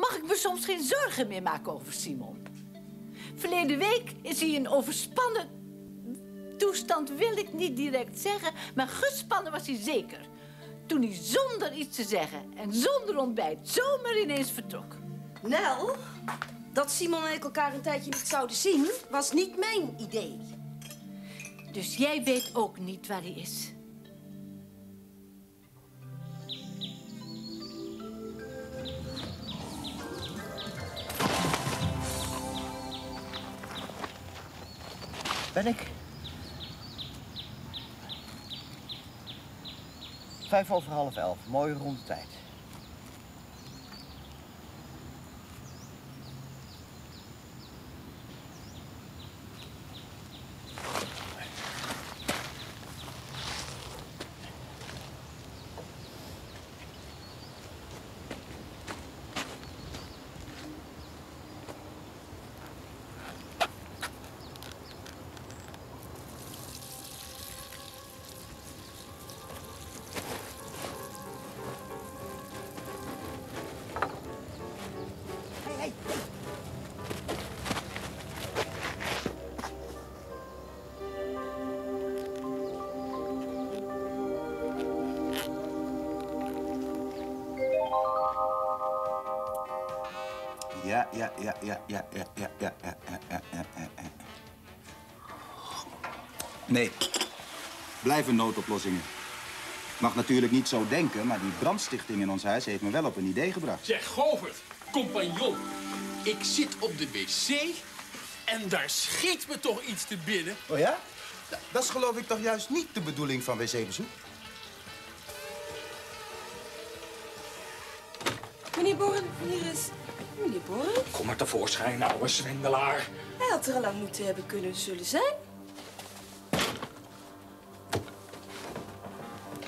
mag ik me soms geen zorgen meer maken over Simon. Verleden week is hij in overspannen toestand, wil ik niet direct zeggen, maar gespannen was hij zeker. Toen hij zonder iets te zeggen en zonder ontbijt zomaar ineens vertrok. Nel, dat Simon en ik elkaar een tijdje niet zouden zien, was niet mijn idee. Dus jij weet ook niet waar hij is. Ben ik? Vijf over half elf. Mooie ronde tijd. Ja, ja, ja, ja, ja, ja, ja, ja, ja, ja, ja, ja, ja. Nee, blijven noodoplossingen. Mag natuurlijk niet zo denken, maar die brandstichting in ons huis heeft me wel op een idee gebracht. Zeg, Govert, compagnon. Ik zit op de wc en daar schiet me toch iets te binnen. Oh ja? Dat is geloof ik toch juist niet de bedoeling van wc-bezoek? Meneer Borren, hier is... Kom maar tevoorschijn, ouwe zwendelaar. hij had er al lang moeten hebben kunnen zullen zijn.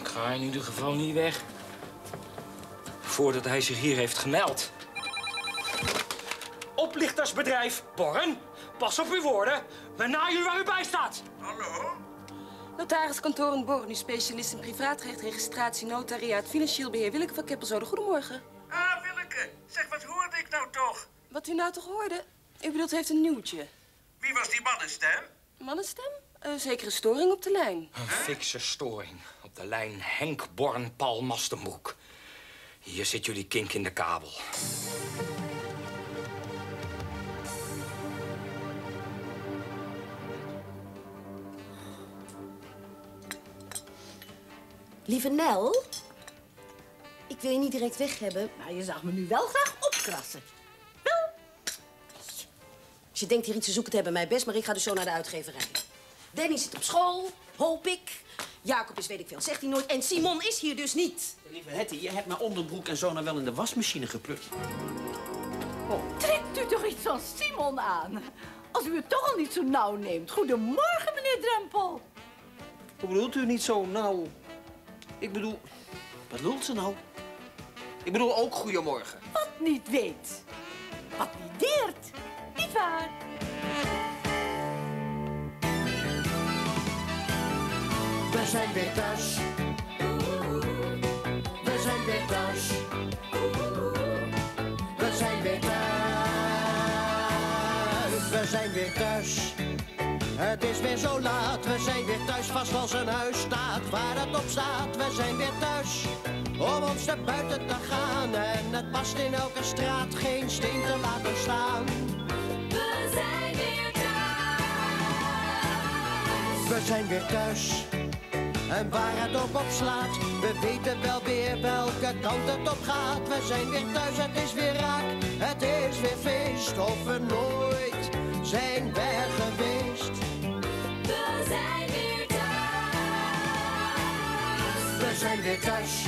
Ik ga in ieder geval niet weg. Voordat hij zich hier heeft gemeld. Oplichtersbedrijf Borren, pas op uw woorden. Waarna u waar u bij staat. Notariskantoor in Borren, u specialist in privaatrecht, registratie, notariaat, financieel beheer. Willeke van Keppelzode, goedemorgen. Ah, Zeg, wat hoorde ik nou toch? Wat u nou toch hoorde? U bedoelt, heeft een nieuwtje. Wie was die mannenstem? Mannenstem? Eh, zekere storing op de lijn. Een fikse storing op de lijn Henk Born Paul Mastenbroek. Hier zit jullie kink in de kabel. Lieve Nel, ik wil je niet direct weg hebben. Maar je zag me nu wel graag opkrassen. Als je denkt hier iets te zoeken te hebben, mij best, maar ik ga dus zo naar de uitgeverij. Danny zit op school, hoop ik. Jacob is weet ik veel, zegt hij nooit. En Simon is hier dus niet. Lieve Hetty, je hebt mijn onderbroek en zo nou wel in de wasmachine geplukt. Trekt u toch iets van Simon aan? Als u het toch al niet zo nauw neemt. Goedemorgen, meneer Drempel. Hoe bedoelt u niet zo nou? Ik bedoel, wat bedoelt ze nou? Ik bedoel ook goedemorgen. Wat niet weet. Wat niet deert. Niet waar? We zijn weer thuis. We zijn weer thuis. We zijn weer thuis. We zijn weer thuis. Het is weer zo laat, we zijn weer thuis, vast als een huis staat waar het op staat. We zijn weer thuis, om ons naar buiten te gaan. En het past in elke straat, geen steen te laten staan. We zijn weer thuis. We zijn weer thuis. En waar het ook op slaat, we weten wel weer welke kant het op gaat. We zijn weer thuis, het is weer raak, het is weer feest. Of we nooit zijn weg geweest. We zijn weer thuis. We zijn weer thuis.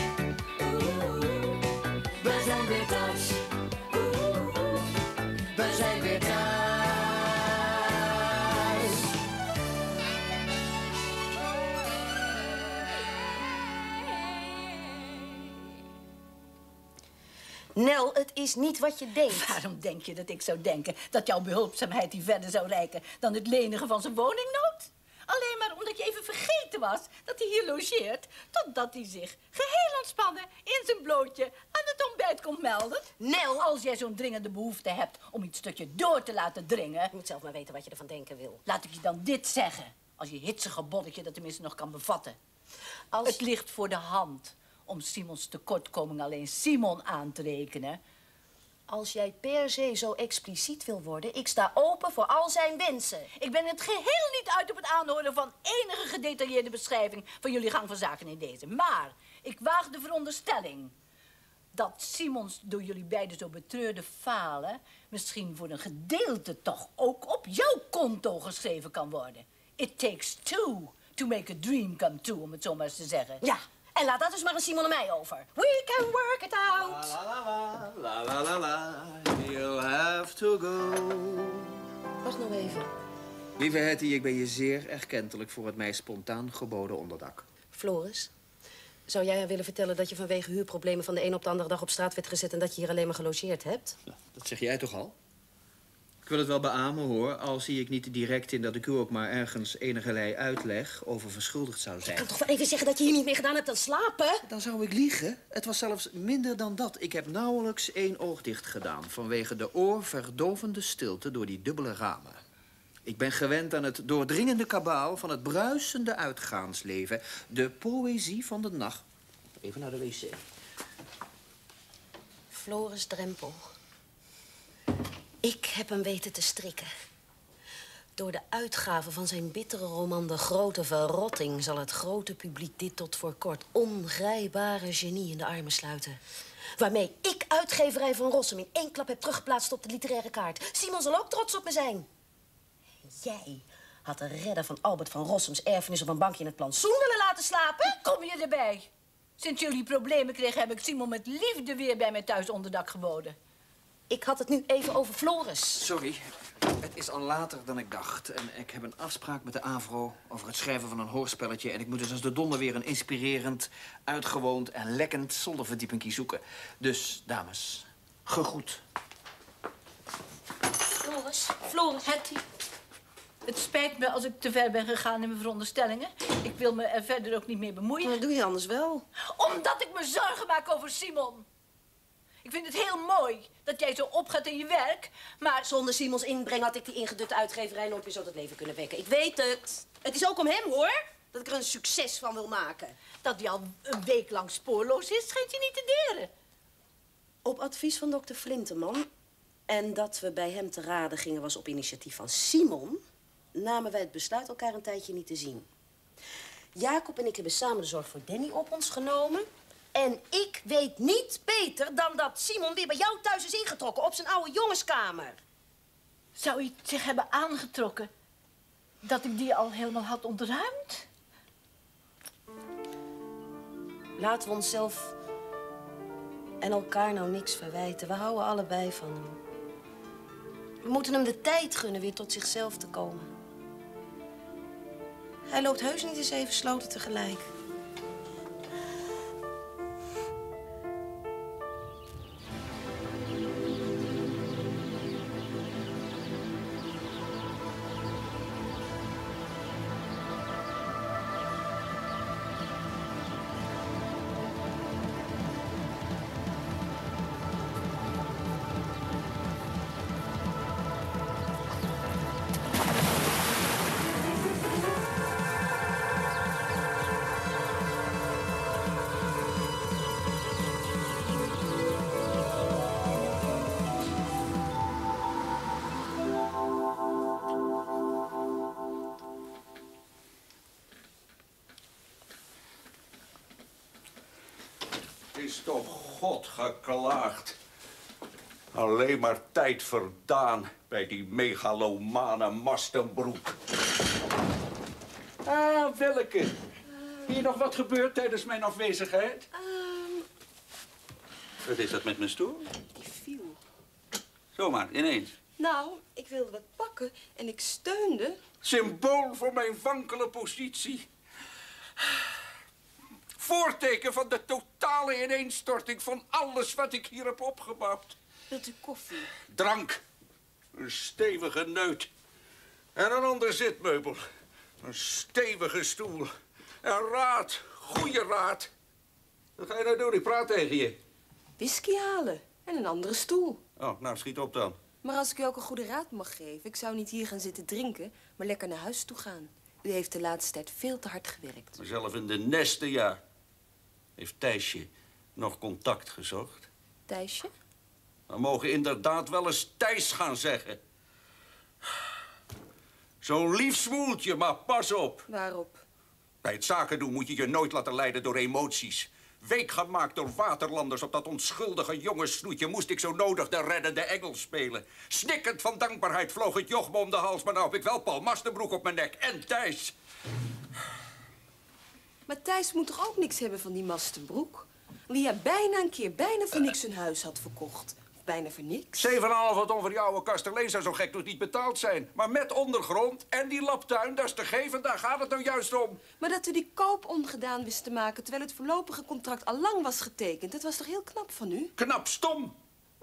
Nel, het is niet wat je denkt. Waarom denk je dat ik zou denken dat jouw behulpzaamheid die verder zou reiken dan het lenigen van zijn woningnood? Alleen maar omdat je even vergeten was dat hij hier logeert... totdat hij zich geheel ontspannen in zijn blootje aan het ontbijt komt melden. Nel! Als jij zo'n dringende behoefte hebt om iets tot je door te laten dringen... Je moet zelf maar weten wat je ervan denken wil. Laat ik je dan dit zeggen. Als je hitsige bolletje dat tenminste nog kan bevatten. Als... Het ligt voor de hand om Simons tekortkoming alleen Simon aan te rekenen. Als jij per se zo expliciet wil worden, ik sta open voor al zijn wensen. Ik ben het geheel niet uit op het aanhoren van enige gedetailleerde beschrijving van jullie gang van zaken in deze. Maar ik waag de veronderstelling dat Simons door jullie beiden zo betreurde falen misschien voor een gedeelte toch ook op jouw konto geschreven kan worden. It takes two to make a dream come true, om het zo maar eens te zeggen. Ja, en laat dat dus maar aan Simon en mij over. We can work it out. La la la, la la la la, you'll have to go. Wacht nog even. Lieve Hetty, ik ben je zeer erkentelijk voor het mij spontaan geboden onderdak. Floris, zou jij haar willen vertellen dat je vanwege huurproblemen van de een op de andere dag op straat werd gezet en dat je hier alleen maar gelogeerd hebt? Dat zeg jij toch al? Ik wil het wel beamen, hoor, al zie ik niet direct in dat ik u ook maar ergens enigerlei uitleg over verschuldigd zou Ik zijn. kan toch wel even zeggen dat je hier niet meer gedaan hebt dan slapen? Dan zou ik liegen. Het was zelfs minder dan dat. Ik heb nauwelijks één oog dicht gedaan... vanwege de oorverdovende stilte door die dubbele ramen. Ik ben gewend aan het doordringende kabaal van het bruisende uitgaansleven. De poëzie van de nacht. Even naar de wc. Floris Drempel. Ik heb hem weten te strikken. Door de uitgave van zijn bittere roman De Grote Verrotting... zal het grote publiek dit tot voor kort ongrijpbare genie in de armen sluiten. Waarmee ik, uitgeverij van Rossum, in één klap heb teruggeplaatst op de literaire kaart. Simon zal ook trots op me zijn. Jij had de redder van Albert van Rossums erfenis op een bankje in het plantsoen willen laten slapen? Kom je erbij? Sinds jullie problemen kregen, heb ik Simon met liefde weer bij mij thuis onderdak geboden. Ik had het nu even over Floris. Sorry, het is al later dan ik dacht. En ik heb een afspraak met de AVRO over het schrijven van een hoorspelletje. En ik moet dus als de donder weer een inspirerend, uitgewoond en lekkend zonder verdieping zoeken. Dus, dames, gegroet. Floris, Floris. Hetty, het spijt me als ik te ver ben gegaan in mijn veronderstellingen. Ik wil me er verder ook niet mee bemoeien. Dat doe je anders wel. Omdat ik me zorgen maak over Simon. Ik vind het heel mooi dat jij zo opgaat in je werk, maar... Zonder Simons inbreng had ik die ingedutte uitgeverij nooit meer zo tot leven kunnen wekken. Ik weet het. Het is ook om hem, hoor. Dat ik er een succes van wil maken. Dat hij al een week lang spoorloos is, schijnt je niet te deren. Op advies van dokter Flinteman... en dat we bij hem te raden gingen was op initiatief van Simon... namen wij het besluit elkaar een tijdje niet te zien. Jacob en ik hebben samen de zorg voor Danny op ons genomen... En ik weet niet beter dan dat Simon weer bij jou thuis is ingetrokken op zijn oude jongenskamer. Zou hij het zich hebben aangetrokken dat ik die al helemaal had ontruimd? Laten we onszelf en elkaar nou niks verwijten. We houden allebei van hem. We moeten hem de tijd gunnen weer tot zichzelf te komen. Hij loopt heus niet eens even sloten tegelijk. Toch God geklaagd. Alleen maar tijd verdaan bij die megalomane Mastenbroek. Ah, welke? Hier nog wat gebeurd tijdens mijn afwezigheid? Wat is dat met mijn stoel? Die viel. Zomaar, ineens. Nou, ik wilde wat pakken en ik steunde. Symbool voor mijn wankele positie. Voorteken van de totale ineenstorting van alles wat ik hier heb opgebouwd. Wilt u koffie? Drank. Een stevige neut. En een ander zitmeubel. Een stevige stoel. En raad. Goeie raad. Wat ga je nou doen? Ik praat tegen je. Whisky halen en een andere stoel. Oh, nou, schiet op dan. Maar als ik u ook een goede raad mag geven... ik zou niet hier gaan zitten drinken, maar lekker naar huis toe gaan. U heeft de laatste tijd veel te hard gewerkt. Zelf in de nesten, ja. Heeft Thijsje nog contact gezocht? Thijsje? We mogen inderdaad wel eens Thijs gaan zeggen. Zo'n lief smoeltje, maar pas op. Waarop? Bij het zaken doen moet je je nooit laten leiden door emoties. Week gemaakt door waterlanders op dat onschuldige jonge snoetje... moest ik zo nodig de reddende engel spelen. Snikkend van dankbaarheid vloog het joch me om de hals... maar nou heb ik wel Paul Mastenbroek op mijn nek en Thijs. Maar Thijs moet toch ook niks hebben van die Mastenbroek? Wie ja bijna een keer bijna voor niks hun huis had verkocht. Of bijna voor niks. 7,5 ton voor die oude kasteleen zou zo gek nog niet betaald zijn. Maar met ondergrond en die laptuin, dat is te geven, daar gaat het nou juist om. Maar dat u die koop ongedaan wist te maken... terwijl het voorlopige contract al lang was getekend... dat was toch heel knap van u? Knap stom.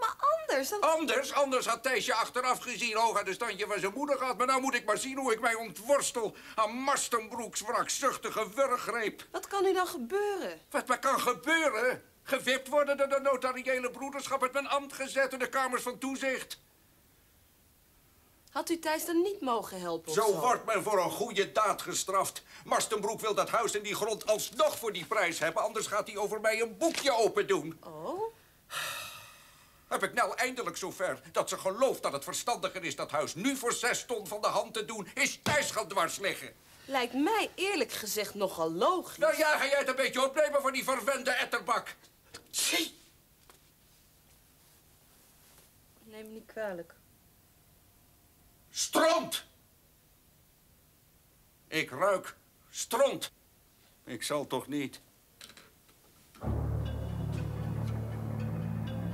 Maar anders dan... Anders, anders had Thijsje achteraf gezien aan de standje van zijn moeder gehad. Maar nou moet ik maar zien hoe ik mij ontworstel aan Mastenbroeks wrakzuchtige wurggreep. Wat kan u dan gebeuren? Wat maar kan gebeuren? Gewipt worden door de notariële broederschap, uit mijn ambt gezet in de kamers van toezicht. Had u Thijs dan niet mogen helpen Zo wordt men voor een goede daad gestraft. Mastenbroek wil dat huis en die grond alsnog voor die prijs hebben... anders gaat hij over mij een boekje open doen. Oh? Heb ik nou eindelijk zover dat ze gelooft dat het verstandiger is... dat huis nu voor zes ton van de hand te doen... is Thijs gaan dwars liggen. Lijkt mij eerlijk gezegd nogal logisch. Nou ja, ga jij het een beetje opnemen van die verwende etterbak. Zie! Neem me niet kwalijk. Stront! Ik ruik stront. Ik zal toch niet.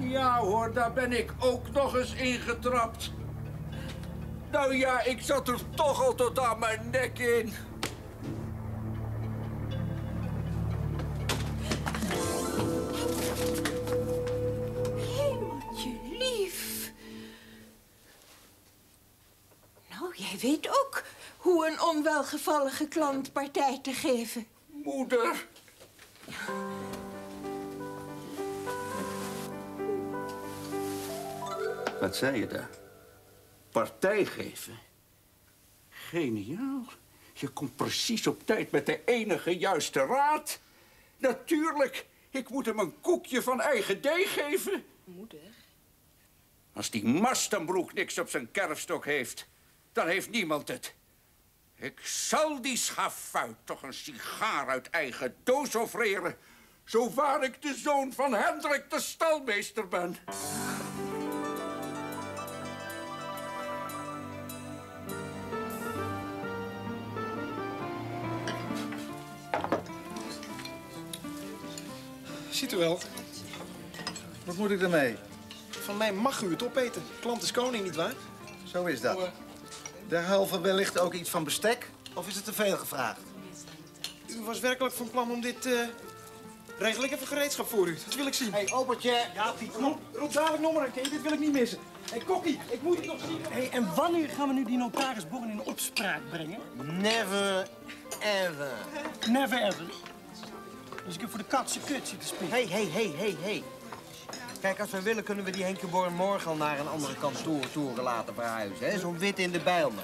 Ja hoor, daar ben ik ook nog eens ingetrapt. Nou ja, ik zat er toch al tot aan mijn nek in. Hemeltje lief. Nou, jij weet ook hoe een onwelgevallige klant partij te geven. Moeder. Wat zei je daar? Partij geven? Geniaal. Je komt precies op tijd met de enige juiste raad. Natuurlijk, ik moet hem een koekje van eigen deeg geven. Moeder? Als die Mastenbroek niks op zijn kerfstok heeft, dan heeft niemand het. Ik zal die schafuit toch een sigaar uit eigen doos offreren... zo waar ik de zoon van Hendrik de stalmeester ben. Ziet u wel. Wat moet ik ermee? Van mij mag u het opeten. Klant is koning, nietwaar? Zo is dat. Derhalve wellicht ook iets van bestek? Of is het te veel gevraagd? U was werkelijk van plan om dit... eh Regel ik even gereedschap voor u. Dat wil ik zien. Hé, hey, Obertje. Ja, Piet, kom op. Roep dadelijk nog maar een keer. Dit wil ik niet missen. Hé, hey, Kokkie, ik moet het nog zien. Hé, en wanneer gaan we nu die notaris Born in opspraak brengen? Never ever. Never ever. Dus ik heb voor de katse kut zitten spelen. Hé, hé, hé, hé, hé. Kijk, als we willen kunnen we die Henkeborn morgen al naar een andere kantoortoren laten verhuizen. hè? Zo'n wit in de bijlmer.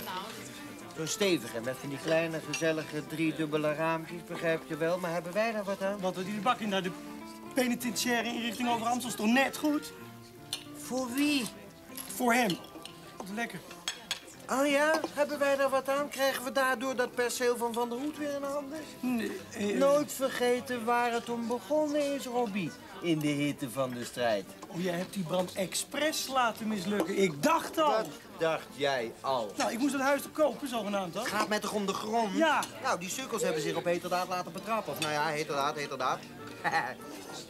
Zo'n stevige, met van die kleine, gezellige, driedubbele raampjes, begrijp je wel. Maar hebben wij daar wat aan? Want die bak in naar de penitentiaire inrichting over Amstel is toch net goed? Voor wie? Voor hem. Lekker. Oh ja? Hebben wij daar wat aan? Krijgen we daardoor dat perceel van Van der Hoed weer in handen? Nee. eh, Nooit vergeten waar het om begonnen is, Robbie. In de hitte van de strijd. Oh, jij hebt die brand expres laten mislukken. Ik dacht al. Dat dacht jij al. Nou, ik moest het huis te kopen, zogenaamd dan. Gaat met toch om de grond? Ja. Nou, die sukkels hebben zich op heterdaad laten betrappen. Of nou ja, heterdaad, heterdaad.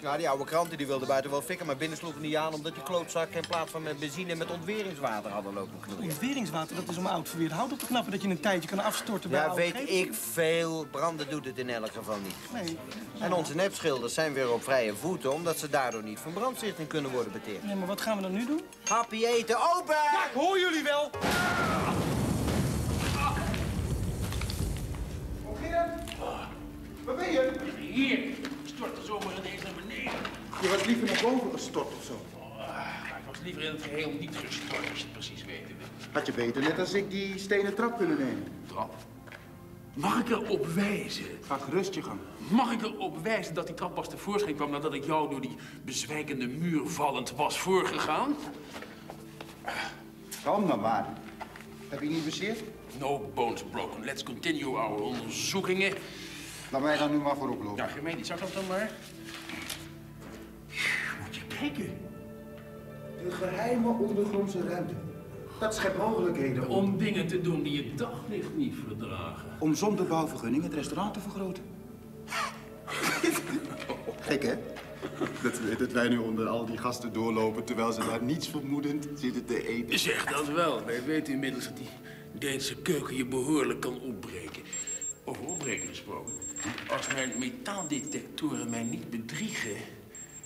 Ja, die oude kranten die wilden buiten wel fikken, maar binnen sloegen die aan omdat die klootzakken in plaats van met benzine met ontweringswater hadden lopen knoeien. Ontweringswater, dat is om oud verweerd hout op te knappen dat je een tijdje kan afstorten bij Ja, weet ik veel. Branden doet het in elk geval niet. Nee. En onze nepschilders zijn weer op vrije voeten, omdat ze daardoor niet van brandstichting kunnen worden beteerd. Nee, maar wat gaan we dan nu doen? Happy eten, open! Ja, ik hoor jullie wel. Waar ben je? Hier, stort er zomaar ineens naar beneden. Je was liever naar boven gestort of zo. Ah, ik was liever in het geheel niet gestort, als je het precies weten wil. Had je beter net als ik die stenen trap kunnen nemen. Trap? Mag ik erop wijzen? Ga gerust je gang. Mag ik erop wijzen dat die trap pas tevoorschijn kwam nadat ik jou door die bezwijkende muur vallend was voorgegaan? Kalm nou maar. Heb je niet bezeerd? No bones broken. Let's continue our onderzoekingen. Laat mij dan nu maar voorop lopen. Ja, mij die zaklamp dan maar. Je kijken. Een geheime ondergrondse ruimte. Dat schept mogelijkheden Om dingen te doen die het daglicht niet verdragen. Om zonder bouwvergunning het restaurant te vergroten. Gek, hè? Dat, dat wij nu onder al die gasten doorlopen... terwijl ze daar niets vermoedend zitten te eten. Zeg dat wel. Wij weten inmiddels dat die Deense keuken je behoorlijk kan opbreken. Over opbreken gesproken. Als mijn metaaldetectoren mij niet bedriegen...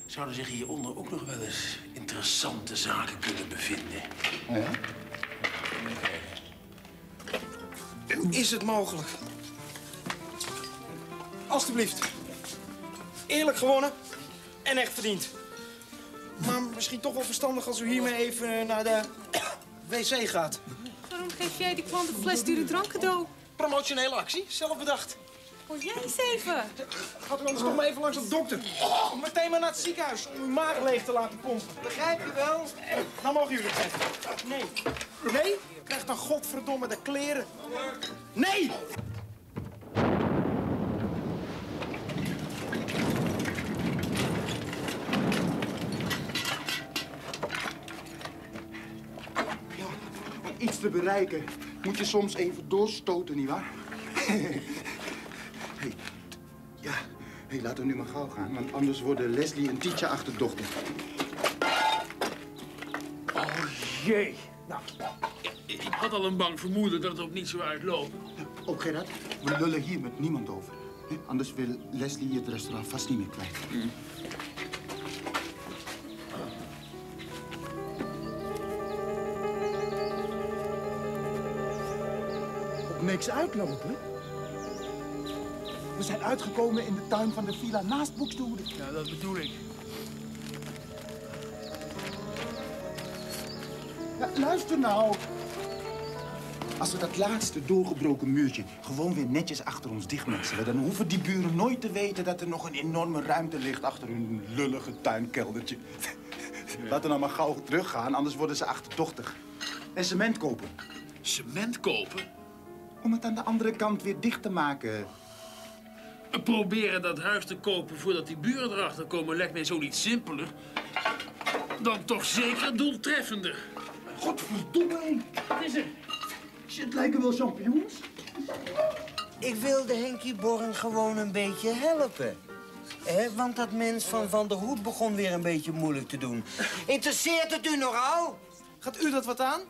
zouden zich hieronder ook nog wel eens interessante zaken kunnen bevinden. Ja? Is het mogelijk? Alsjeblieft. Eerlijk gewonnen en echt verdiend. Maar misschien toch wel verstandig als u hiermee even naar de wc gaat. Waarom geef jij die klant een fles dure drank cadeau? Promotionele actie, zelf bedacht. Hoor jij eens even? Gaat u anders toch maar even langs de dokter. Of meteen maar naar het ziekenhuis om uw maag leeg te laten pompen. Begrijp je wel? Dan mogen jullie het zeggen. Nee. Nee? Krijg dan godverdomme de kleren. Nee! Om iets te bereiken moet je soms even doorstoten, nietwaar? hey, ja, hey, laten we nu maar gauw gaan, want anders worden Leslie en Tietje achterdochtig. Oh jee. Nou, ik ik had al een bang vermoeden dat het op niet zo uitloopt. Ook Gerard, we lullen hier met niemand over. hè? Anders wil Leslie het restaurant vast niet meer kwijt. Op niks uitlopen? We zijn uitgekomen in de tuin van de villa naast Boekstoelen. Ja, dat bedoel ik. Ja, luister nou. Als we dat laatste doorgebroken muurtje gewoon weer netjes achter ons dichtmetselen... dan hoeven die buren nooit te weten dat er nog een enorme ruimte ligt achter hun lullige tuinkeldertje. Laten we nou maar gauw teruggaan, anders worden ze achterdochtig. En cement kopen. Cement kopen? Om het aan de andere kant weer dicht te maken. Proberen dat huis te kopen voordat die buren erachter komen lijkt mij zo niet simpeler. Dan toch zeker doeltreffender. Godverdomme, Wat is er? Shit, lijken wel champignons. Ik wilde Henkie Born gewoon een beetje helpen. hè? want dat mens van Van der Hoed begon weer een beetje moeilijk te doen. Interesseert het u nogal? Gaat u dat wat aan?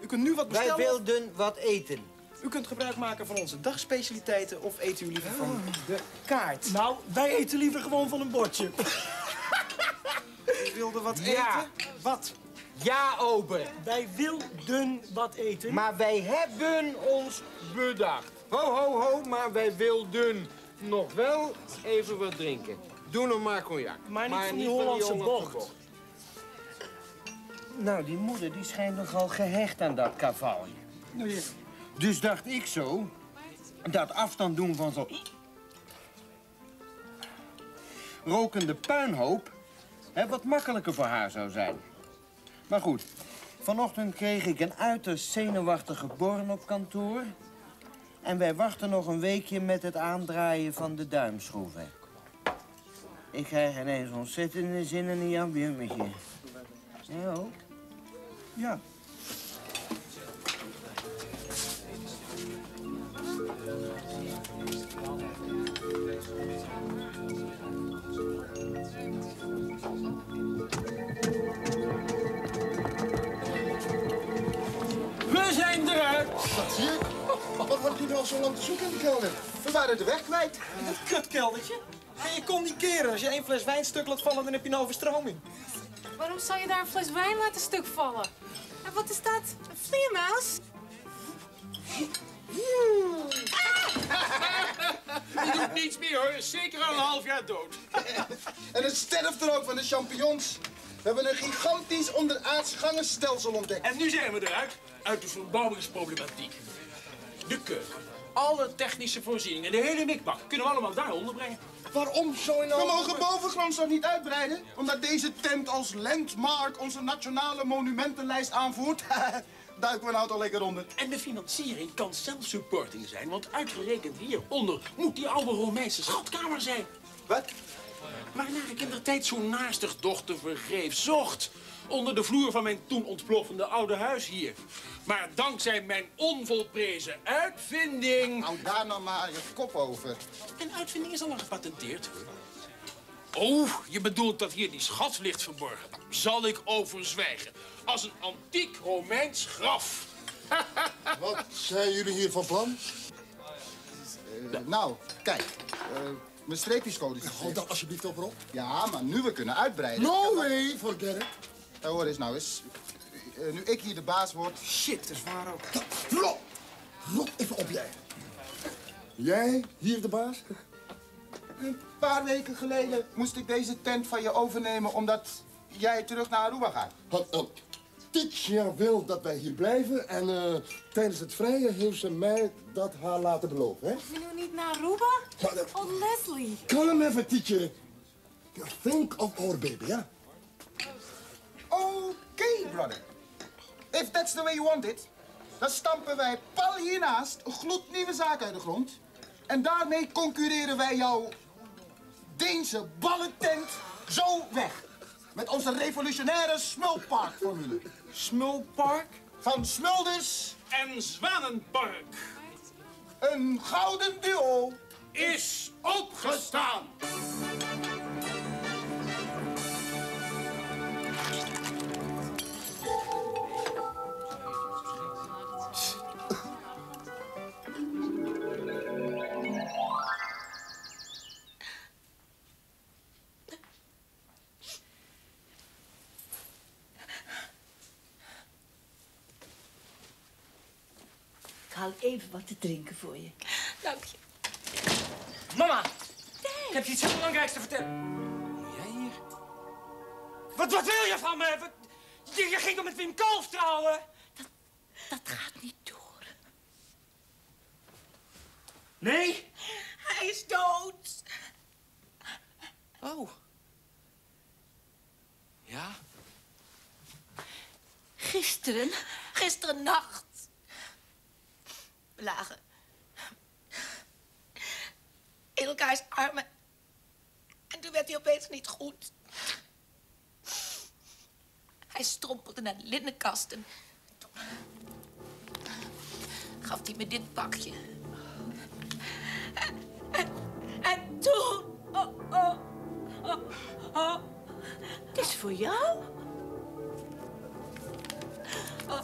U kunt nu wat Wij bestellen. wilden wat eten. U kunt gebruik maken van onze dagspecialiteiten of eet u liever van de kaart. Nou, wij eten liever gewoon van een bordje. U wilde wat Ja. eten? Wat? Ja, ober. Wij wilden wat eten. Maar wij hebben ons bedacht. Ho, ho, ho, maar wij wilden nog wel even wat drinken. Doe nog maar cognac. Maar niet van die Hollandse Hollandse bocht. Nou, die moeder die schijnt nogal gehecht aan dat kavalje. Dus dacht ik zo, dat afstand doen van zo'n rokende puinhoop wat makkelijker voor haar zou zijn. Maar goed, vanochtend kreeg ik een uiterst zenuwachtige born op kantoor. En wij wachten nog een weekje met het aandraaien van de duimschroeven. Ik krijg ineens ontzettende zin in een jambiummetje. Ja, ook? Ja. Wat hadden jullie al zo lang te zoeken in de kelder? We waren de weg kwijt. Dat kutkeldertje. En je kon niet keren. Als je één fles wijn stuk laat vallen, dan heb je een overstroming. Waarom zou je daar een fles wijn laten stuk vallen? En wat is dat? Een vleermuis? Die doet niets meer hoor. Zeker al een half jaar dood. En het sterft er ook van de champignons. We hebben een gigantisch onderaards gangenstelsel ontdekt. En nu zijn we eruit. Uit de verbouwingsproblematiek. De keuken. Alle technische voorzieningen, de hele mikbak, kunnen we allemaal daar onderbrengen. Waarom zo in We mogen bovengronds nog niet uitbreiden, omdat deze tent als landmark onze nationale monumentenlijst aanvoert. Duiken we nou toch lekker onder. En de financiering kan self-supporting zijn, want uitgerekend hieronder moet die oude Romeinse schatkamer zijn. Wat? Waarnaar ik in de tijd zo'n naastig dochter vergeef zocht. Onder de vloer van mijn toen ontploffende oude huis hier. Maar dankzij mijn onvolprezen uitvinding... Nou, daar nou maar je kop over. Mijn uitvinding is al lang gepatenteerd, hoor. Oh, je bedoelt dat hier die schat ligt verborgen. Zal ik overzwijgen. Als een antiek Romeins graf. Wat zijn jullie hier van plan? Eh, nou, kijk. eh mijn streepjescode is Houd dat alsjeblieft op, Rob. Ja, maar nu we kunnen uitbreiden... No way, forget it. Eh, hoor eens nou eens. Eh, nu ik hier de baas word... Shit, dat is waar ook. Rob! Rob, even op jij. Jij, hier de baas? Een paar weken geleden moest ik deze tent van je overnemen omdat jij terug naar Aruba gaat. Oh, Titia wil dat wij hier blijven en eh, tijdens het vrije heeft ze mij dat haar laten beloven, hè? We nu niet naar Aruba? Oh, Leslie. Kalm even, Tietje. Think of our baby, ja? Oké, brother. If that's the way you want it, dan stampen wij pal hiernaast een gloednieuwe zaak uit de grond. En daarmee concurreren wij jouw Deense ballentent zo weg. Met onze revolutionaire smulpark-formule. Smulpark? Van Smulders En Zwanenpark een gouden duo is opgestaan. Haal even wat te drinken voor je. Dank je. Mama, ik heb je iets heel belangrijks te vertellen. Jij hier? Wat, wat wil je van me? Wat- je, je ging toch met Wim Kalf trouwen? Dat gaat niet door. Nee? Hij is dood. Oh. Ja? Gisteren, Gisteren nacht. Lagen in elkaars armen. En toen werd hij opeens niet goed. Hij strompelde naar de linnenkast en gaf hij me dit pakje. En toen... Oh, oh, oh, oh. het is voor jou. Oh,